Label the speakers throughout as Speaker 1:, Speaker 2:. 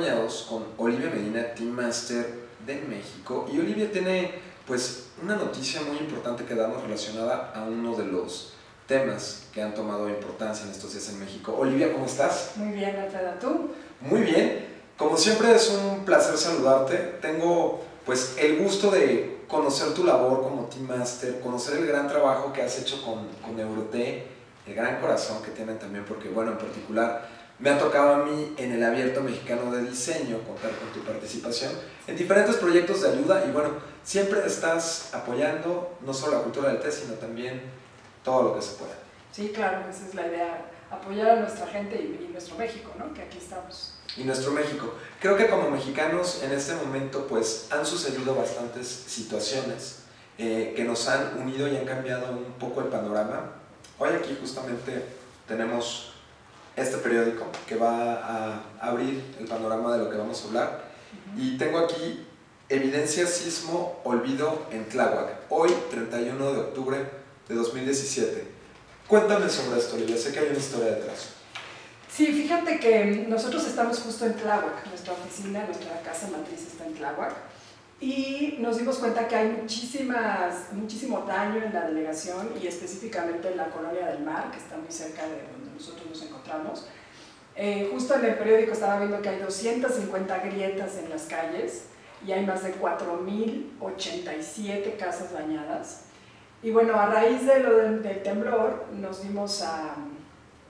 Speaker 1: acompañados con Olivia Medina, Team Master de México. Y Olivia tiene pues una noticia muy importante que darnos relacionada a uno de los temas que han tomado importancia en estos días en México. Olivia, ¿cómo estás?
Speaker 2: Muy bien, Alfredo, ¿tú?
Speaker 1: Muy bien. Como siempre es un placer saludarte. Tengo pues el gusto de conocer tu labor como Team Master, conocer el gran trabajo que has hecho con, con Euroté, el gran corazón que tienen también, porque bueno, en particular me ha tocado a mí en el Abierto Mexicano de Diseño contar con tu participación en diferentes proyectos de ayuda y bueno, siempre estás apoyando no solo la cultura del té, sino también todo lo que se pueda.
Speaker 2: Sí, claro, esa es la idea, apoyar a nuestra gente y, y nuestro México, ¿no? Que aquí estamos
Speaker 1: y nuestro México. Creo que como mexicanos en este momento pues han sucedido bastantes situaciones eh, que nos han unido y han cambiado un poco el panorama. Hoy aquí justamente tenemos este periódico que va a abrir el panorama de lo que vamos a hablar y tengo aquí Evidencia Sismo Olvido en Tláhuac, hoy 31 de octubre de 2017. Cuéntame sobre esto, Olivia, sé que hay una historia detrás.
Speaker 2: Sí, fíjate que nosotros estamos justo en Tláhuac, nuestra oficina, nuestra casa matriz está en Tláhuac, y nos dimos cuenta que hay muchísimas, muchísimo daño en la delegación y específicamente en la colonia del mar, que está muy cerca de donde nosotros nos encontramos. Eh, justo en el periódico estaba viendo que hay 250 grietas en las calles y hay más de 4.087 casas dañadas. Y bueno, a raíz de lo del temblor nos dimos a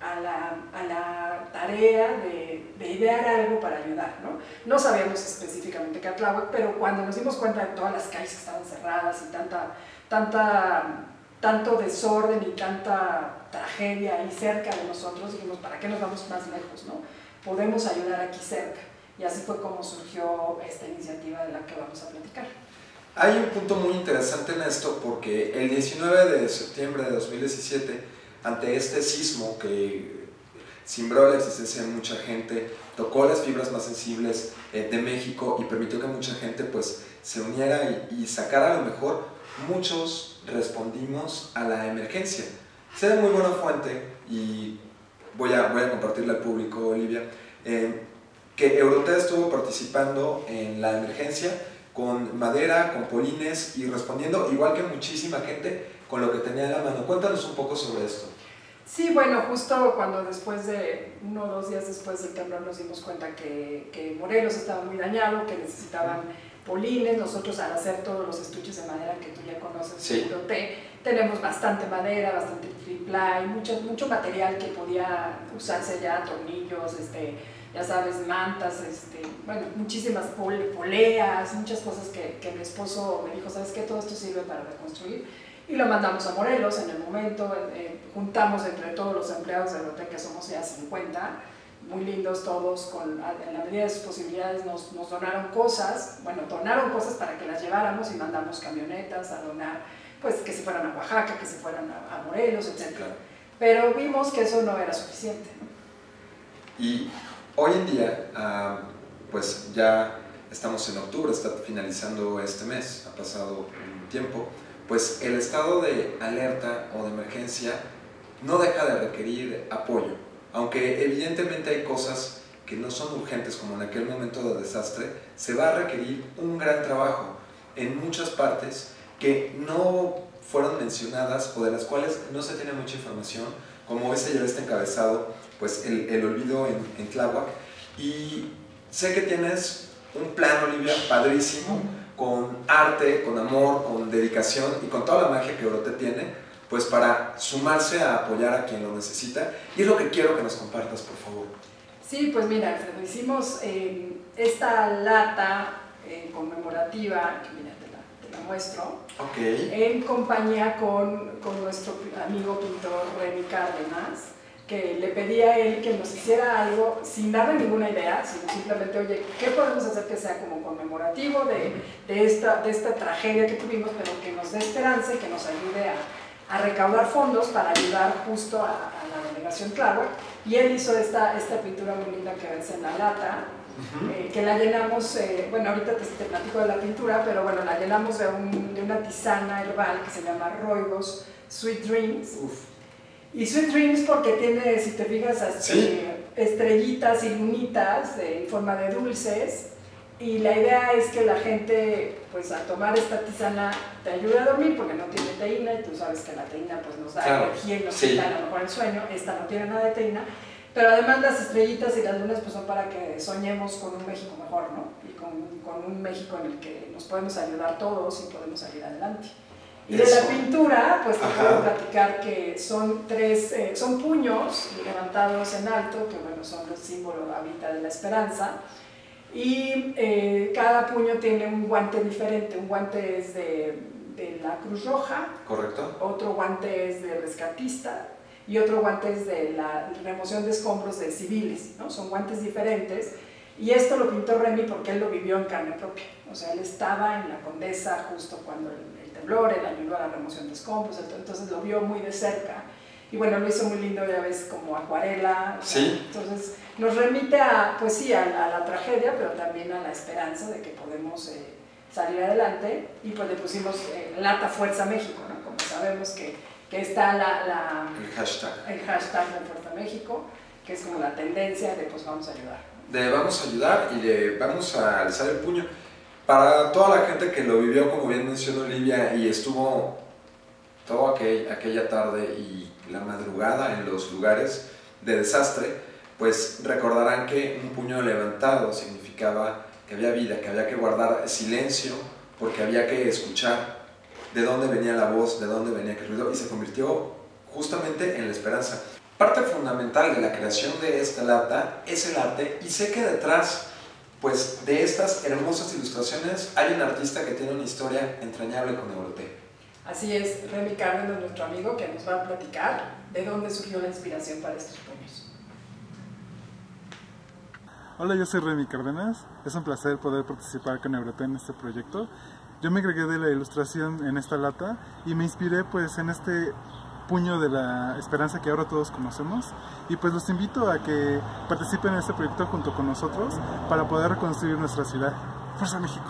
Speaker 2: a la, a la tarea de, de, idear algo para ayudar. ¿no? no sabíamos específicamente qué Tláhuac, pero cuando nos dimos cuenta de todas las calles que estaban cerradas y tanta, tanta, tanto desorden y tanta tragedia ahí cerca de nosotros, dijimos, ¿para qué nos vamos más lejos? ¿no? Podemos ayudar aquí cerca. Y así fue como surgió esta iniciativa de la que vamos a platicar.
Speaker 1: Hay un punto muy interesante en esto porque el 19 de septiembre de 2017 ante este sismo que simbró la existencia de mucha gente, tocó las fibras más sensibles eh, de México y permitió que mucha gente pues se uniera y, sacara lo mejor, muchos respondimos a la emergencia. De muy buena fuente y voy a, voy a compartirle al público, Olivia, eh, que Eurotea estuvo participando en la emergencia con madera, con polines y respondiendo, igual que muchísima gente, con lo que tenía en la mano. Cuéntanos un poco sobre esto.
Speaker 2: Sí, bueno, justo cuando después de, uno o dos días después del temblor nos dimos cuenta que, que Morelos estaba muy dañado, que necesitaban polines, nosotros al hacer todos los estuches de madera que tú ya conoces,
Speaker 1: sí.
Speaker 2: tenemos bastante madera, bastante ply, mucho, mucho material que podía usarse ya, tornillos, este, ya sabes, mantas, este, bueno, muchísimas poleas, muchas cosas que, que mi esposo me dijo, ¿sabes qué? Todo esto sirve para reconstruir y lo mandamos a Morelos en el momento, eh, juntamos entre todos los empleados de Lotte, que somos ya 50, muy lindos todos, con, en la medida de sus posibilidades nos, nos, donaron cosas, bueno, donaron cosas para que las lleváramos y mandamos camionetas a donar, pues que se fueran a Oaxaca, que se fueran a, Morelos, etc. Pero vimos que eso no era suficiente.
Speaker 1: Y hoy en día, ah, pues ya estamos en octubre, está finalizando este mes, ha pasado un tiempo pues el estado de alerta o de emergencia no deja de requerir apoyo, aunque evidentemente hay cosas que no son urgentes como en aquel momento de desastre, se va a requerir un gran trabajo en muchas partes que no fueron mencionadas o de las cuales no se tiene mucha información, como ese ya está encabezado, pues el, olvido en, en Tláhuac. Y sé que tienes un plan, Olivia, padrísimo, con arte, con amor, con dedicación y con toda la magia que Orote tiene, pues para sumarse a apoyar a quien lo necesita. Y es lo que quiero que nos compartas, por favor.
Speaker 2: Sí, pues mira, Alfredo, hicimos eh, esta lata eh, conmemorativa, que mira, te la, te la muestro,
Speaker 1: okay.
Speaker 2: en compañía con, con nuestro amigo pintor Remy Cárdenas que le pedía a él que nos hiciera algo sin darle ninguna idea, sino simplemente, oye, ¿qué podemos hacer que sea como conmemorativo de, de, esta, de esta tragedia que tuvimos, pero que nos dé esperanza y que nos ayude a, a recaudar fondos para ayudar justo a, a la delegación Claro? Y él hizo esta, esta pintura muy linda que ves en la lata, uh -huh. eh, que la llenamos, eh, bueno, ahorita te, te, platico de la pintura, pero bueno, la llenamos de, un, de una tisana herbal que se llama Roibos Sweet Dreams.
Speaker 1: Uf
Speaker 2: y Sweet Dreams porque tiene, si te fijas, así,
Speaker 1: ¿Sí?
Speaker 2: estrellitas y lunitas en forma de dulces y la idea es que la gente, pues al tomar esta tisana, te ayude a dormir porque no tiene teína y tú sabes que la teína pues nos da energía y nos quita a lo mejor el sueño. Esta no tiene nada de teína. Pero además las estrellitas y las lunas pues son para que soñemos con un México mejor, ¿no? Y con, con un México en el que nos podemos ayudar todos y podemos salir adelante. Y de la pintura, pues te puedo platicar que son tres, eh, son puños levantados en alto, que bueno, son el símbolo vida de la esperanza y eh, cada puño tiene un guante diferente. Un guante es de, de, la Cruz Roja.
Speaker 1: Correcto.
Speaker 2: Otro guante es de rescatista y otro guante es de la remoción de escombros de civiles. ¿no? Son guantes diferentes. Y esto lo pintó Remy porque él lo vivió en carne propia. O sea, él estaba en la Condesa justo cuando el temblor, él ayudó a la remoción de escombros, entonces lo vio muy de cerca y bueno, lo hizo muy lindo, ya ves, como acuarela.
Speaker 1: Sí.
Speaker 2: Entonces nos remite a, pues sí, a, la tragedia, pero también a la esperanza de que podemos eh, salir adelante. Y pues le pusimos eh, Lata Fuerza México, ¿no? Como sabemos que, que está la, la,
Speaker 1: el hashtag.
Speaker 2: El hashtag de Fuerza México, que es como la tendencia de pues vamos a ayudar.
Speaker 1: De vamos a ayudar y de vamos a alzar el puño. Para toda la gente que lo vivió, como bien mencionó Olivia, y estuvo toda aquel, aquella tarde y la madrugada en los lugares de desastre, pues recordarán que un puño levantado significaba que había vida, que había que guardar silencio, porque había que escuchar de dónde venía la voz, de dónde venía aquel ruido, y se convirtió justamente en la esperanza. Parte fundamental de la creación de esta lata es el arte, y sé que detrás pues, de estas hermosas ilustraciones hay un artista que tiene una historia entrañable con Eurote.
Speaker 2: Así es, Remy Cárdenas, nuestro amigo, que nos va a platicar de dónde surgió la inspiración para estos puños.
Speaker 3: Hola, yo soy Remy Cárdenas. Es un placer poder participar con Eurote en este proyecto. Yo me agregué de la ilustración en esta lata y me inspiré pues en este puño de la esperanza que ahora todos conocemos y pues los invito a que participen en este proyecto junto con nosotros para poder reconstruir nuestra ciudad. Fuerza México.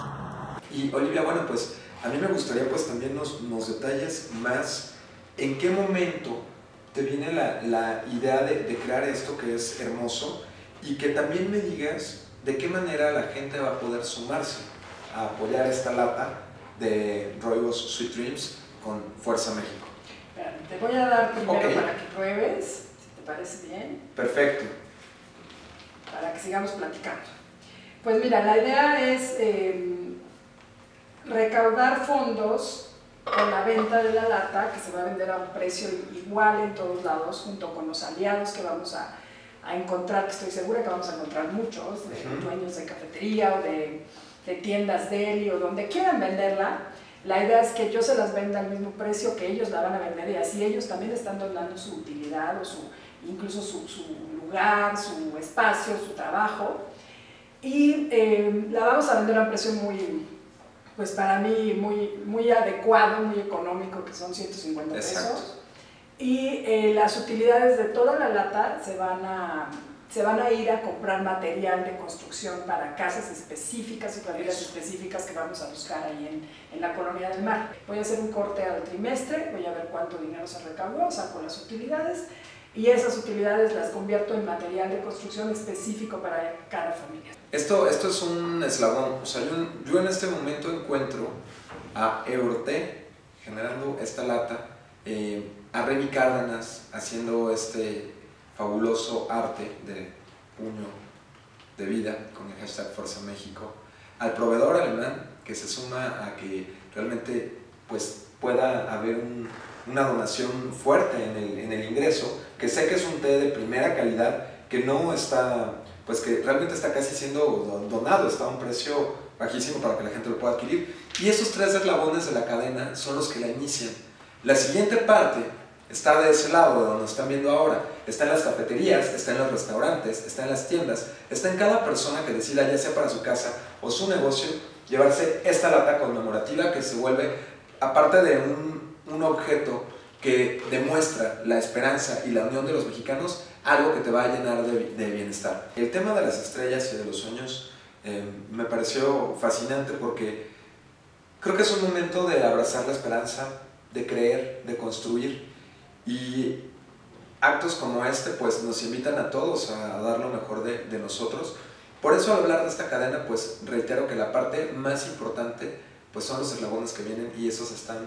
Speaker 1: Y Olivia, bueno pues a mí me gustaría pues también nos, detalles más en qué momento te viene la, idea de, crear esto que es hermoso y que también me digas de qué manera la gente va a poder sumarse a apoyar esta lata de Royals Sweet Dreams con Fuerza México.
Speaker 2: Te voy a dar primero para que pruebes, si te parece bien.
Speaker 1: Perfecto.
Speaker 2: Para que sigamos platicando. Pues mira, la idea es... Eh, recaudar fondos con la venta de la lata, que se va a vender a un precio igual en todos lados, junto con los aliados que vamos a, a encontrar, que estoy segura que vamos a encontrar muchos, de dueños de cafetería o de, de tiendas deli o donde quieran venderla. La idea es que yo se las venda al mismo precio que ellos la van a vender y así ellos también están donando su utilidad o su, incluso su, su lugar, su espacio, su trabajo. Y eh, la vamos a vender a un precio muy, pues para mí muy, muy adecuado, muy económico, que son 150 pesos. Y eh, las utilidades de toda la lata se van, a, se van a ir a comprar material de construcción para casas específicas y familias específicas que vamos a buscar ahí en, en, la colonia del mar. Voy a hacer un corte al trimestre, voy a ver cuánto dinero se recaudó, saco las utilidades y esas utilidades las convierto en material de construcción específico para cada familia.
Speaker 1: Esto, esto es un eslabón, o sea, yo, en este momento encuentro a Eurote generando esta lata, eh, a Remy Cárdenas haciendo este fabuloso arte de puño de vida con el hashtag Fuerza México, al proveedor alemán que se suma a que realmente pues, pueda haber una donación fuerte en el, en el ingreso, que sé que es un té de primera calidad, que no está pues que realmente está casi siendo donado, está a un precio bajísimo para que la gente lo pueda adquirir. Y esos tres eslabones de la cadena son los que la inician. La siguiente parte está de ese lado, de donde están viendo ahora. Está en las cafeterías, está en los restaurantes, está en las tiendas, está en cada persona que decida, ya sea para su casa o su negocio, llevarse esta lata conmemorativa que se vuelve, aparte de un, un objeto que demuestra la esperanza y la unión de los mexicanos, algo que te va a llenar de, bienestar. El tema de las estrellas y de los sueños eh, me pareció fascinante porque creo que es un momento de abrazar la esperanza, de creer, de construir y actos como este pues nos invitan a todos a dar lo mejor de, de nosotros. Por eso al hablar de esta cadena pues reitero que la parte más importante pues son los eslabones que vienen y esos están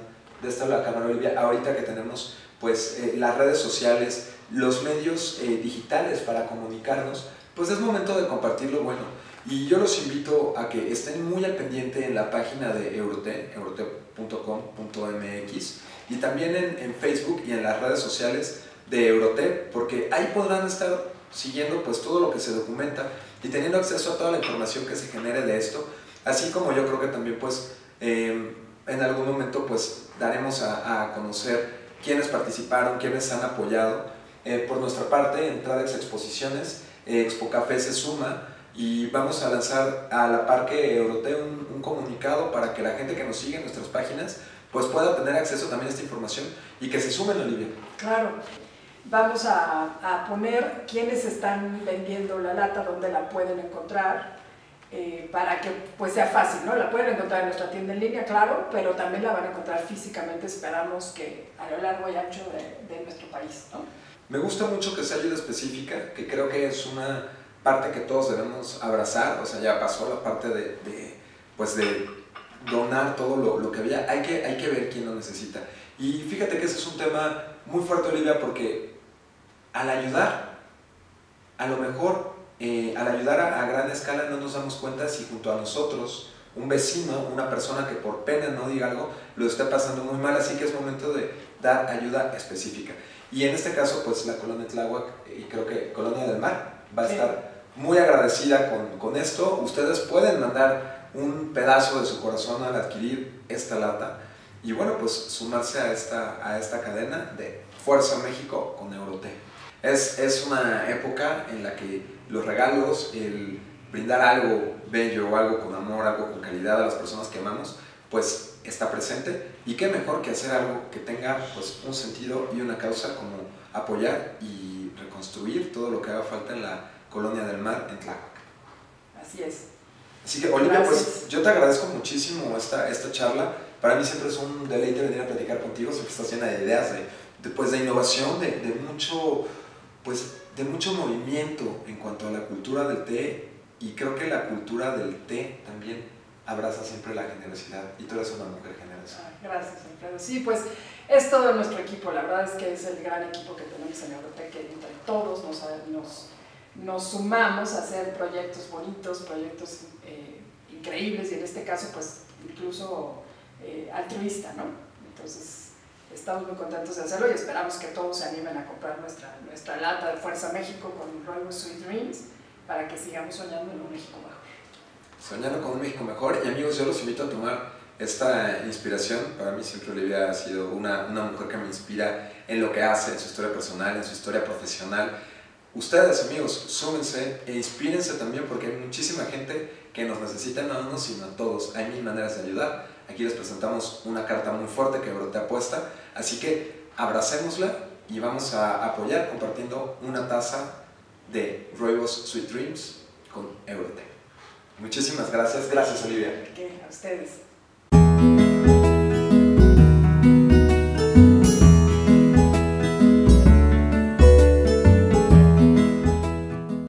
Speaker 1: de esta la Cámara Olivia, ahorita que tenemos pues eh, las redes sociales, los medios eh, digitales para comunicarnos, pues es momento de compartir lo bueno. Y yo los invito a que estén muy al pendiente en la página de Eurote, eurote.com.mx y también en, Facebook y en las redes sociales de Eurote, porque ahí podrán estar siguiendo pues todo lo que se documenta y teniendo acceso a toda la información que se genere de esto, así como yo creo que también pues eh, en algún momento pues daremos a, conocer quiénes participaron, quiénes han apoyado. Eh, por nuestra parte, en Tradex Exposiciones, Expo Café se suma y vamos a lanzar a la Parque Europeo un, un, comunicado para que la gente que nos sigue en nuestras páginas pues pueda tener acceso también a esta información y que se sumen, Olivia.
Speaker 2: Claro. Vamos a, a poner quiénes están vendiendo la lata, dónde la pueden encontrar, eh, para que pues sea fácil, ¿no? La pueden encontrar en nuestra tienda en línea, claro, pero también la van a encontrar físicamente, esperamos que a lo largo y ancho de, de nuestro país, ¿no?
Speaker 1: Me gusta mucho que sea ayuda específica, que creo que es una parte que todos debemos abrazar, o sea, ya pasó la parte de, pues de donar todo lo, lo, que había, hay que, hay que ver quién lo necesita. Y fíjate que ese es un tema muy fuerte, Olivia, porque al ayudar, a lo mejor eh, al ayudar a, a, gran escala no nos damos cuenta si junto a nosotros, un vecino, una persona que por pena no diga algo, lo está pasando muy mal, así que es momento de dar ayuda específica. Y en este caso, pues la colonia Tláhuac y creo que Colonia del Mar va a sí. estar muy agradecida con, con esto. Ustedes pueden mandar un pedazo de su corazón al adquirir esta lata y bueno, pues sumarse a esta, a esta cadena de Fuerza México con Eurote. Es, es una época en la que los regalos, el brindar algo bello, o algo con amor, algo con calidad a las personas que amamos, pues está presente. Y qué mejor que hacer algo que tenga pues, un sentido y una causa como apoyar y reconstruir todo lo que haga falta en la colonia del mar en Tláhuac.
Speaker 2: Así es.
Speaker 1: Así que, Olivia, pues yo te agradezco muchísimo esta, esta charla. Para mí siempre es un deleite venir a platicar contigo, siempre estás llena de ideas, de, de, pues, de innovación, de, de mucho, pues, de mucho movimiento en cuanto a la cultura del té y creo que la cultura del té también abraza siempre la generosidad y tú eres una mujer generosa.
Speaker 2: Ah, gracias, Alfredo. Sí, pues es todo nuestro equipo, la verdad es que es el gran equipo que tenemos en Eurotec, que entre todos nos, nos, nos, sumamos a hacer proyectos bonitos, proyectos eh, increíbles y en este caso pues incluso eh, altruista, ¿no? Entonces estamos muy contentos de hacerlo y esperamos que todos se animen a comprar nuestra, nuestra lata de Fuerza México con Royal Sweet Dreams para que sigamos soñando en un México mejor.
Speaker 1: Soñando con un México mejor y amigos, yo los invito a tomar esta inspiración. Para mí siempre Olivia ha sido una, una mujer que me inspira en lo que hace, en su historia personal, en su historia profesional. Ustedes, amigos, súmense e inspírense también porque hay muchísima gente que nos necesita, no a unos, sino a todos. Hay mil maneras de ayudar. Aquí les presentamos una carta muy fuerte que Brote apuesta Así que abracémosla y vamos a apoyar compartiendo una taza de Ruegos Sweet Dreams con Eurote. Muchísimas gracias. Gracias, Olivia.
Speaker 2: A ustedes.